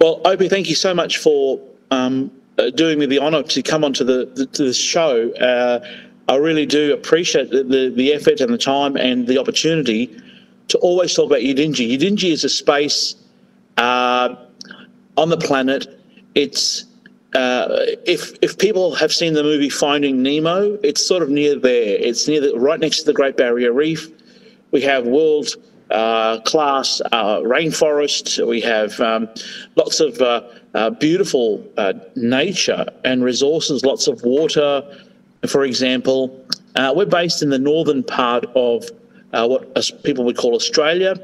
Well, Opie, thank you so much for um, uh, doing me the honour to come onto the, the to the show. Uh, I really do appreciate the, the, the, effort and the time and the opportunity to always talk about Yidindji. Yidindji is a space uh, on the planet. It's uh, if if people have seen the movie Finding Nemo, it's sort of near there. It's near the, right next to the Great Barrier Reef. We have world uh, class uh, rainforest. We have um, lots of uh, uh, beautiful uh, nature and resources. Lots of water, for example. we're based in the northern part of what people would call Australia.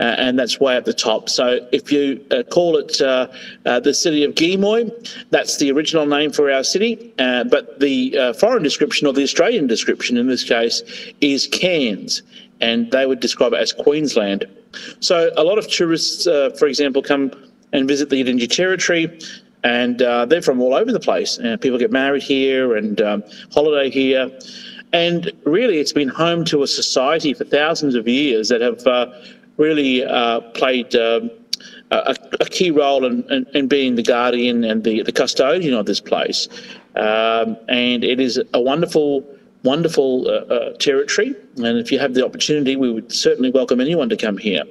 Uh, and that's way at the top. So if you uh, call it uh, the city of Gimuy, that's the original name for our city, but the foreign description or the Australian description in this case is Cairns, and they would describe it as Queensland. So a lot of tourists, for example, come and visit the Yidindji Territory and uh, they're from all over the place. Uh, people get married here and um, holiday here. And really, it's been home to a society for thousands of years that have uh, really uh, played um, a, a, key role in, in, in, being the guardian and the, the custodian of this place. Um, and it is a wonderful, wonderful uh, uh, territory. And if you have the opportunity, we would certainly welcome anyone to come here.